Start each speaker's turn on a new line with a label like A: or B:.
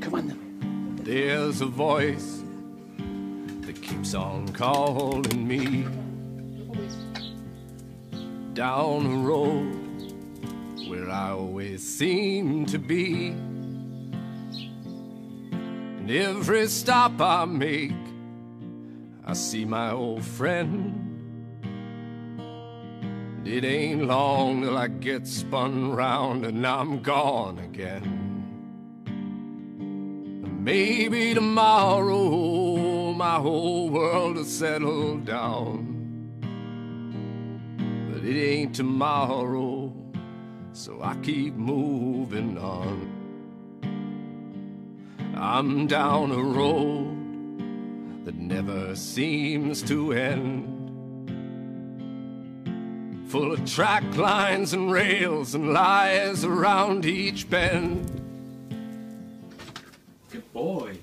A: Come on.
B: There's a voice that keeps on calling me down a road where I always seem to be. And every stop I make, I see my old friend. It ain't long till I get spun round and I'm gone again. Maybe tomorrow my whole world will settle down. But it ain't tomorrow, so I keep moving on. I'm down a road that never seems to end. Full of track lines and rails and lies around each bend.
A: Boy.